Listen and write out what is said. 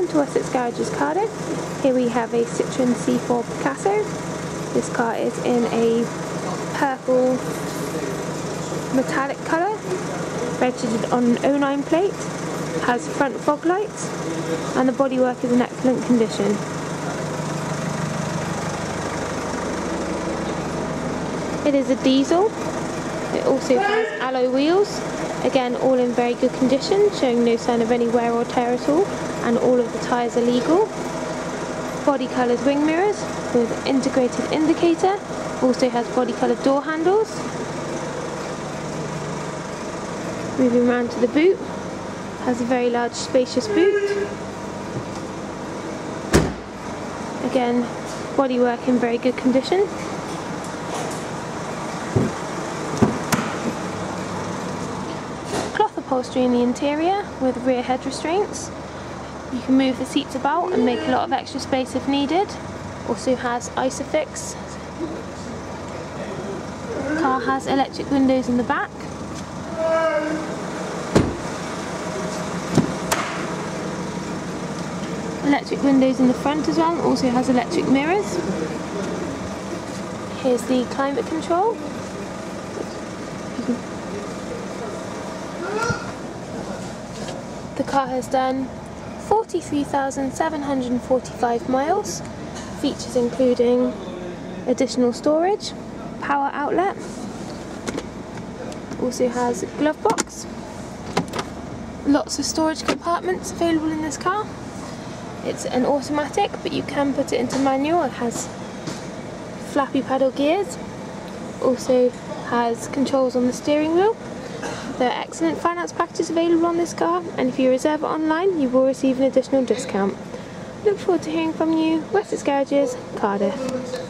Welcome to Wessex Garages Cardiff. Here we have a Citroen C4 Picasso. This car is in a purple metallic colour, registered on an 09 plate, has front fog lights and the bodywork is in excellent condition. It is a diesel. It also has alloy wheels Again, all in very good condition, showing no sign of any wear or tear at all, and all of the tyres are legal. Body coloured wing mirrors with integrated indicator, also has body coloured door handles. Moving around to the boot, has a very large spacious boot. Again, bodywork in very good condition. Upholstery in the interior with rear head restraints. You can move the seats about and make a lot of extra space if needed. Also has Isofix. Car has electric windows in the back. Electric windows in the front as well, also has electric mirrors. Here's the climate control. The car has done 43,745 miles, features including additional storage, power outlet, also has glove box, lots of storage compartments available in this car. It's an automatic but you can put it into manual, it has flappy paddle gears, also has controls on the steering wheel there are excellent finance packages available on this car and if you reserve it online you will receive an additional discount. Look forward to hearing from you. Wessex Garages, Cardiff.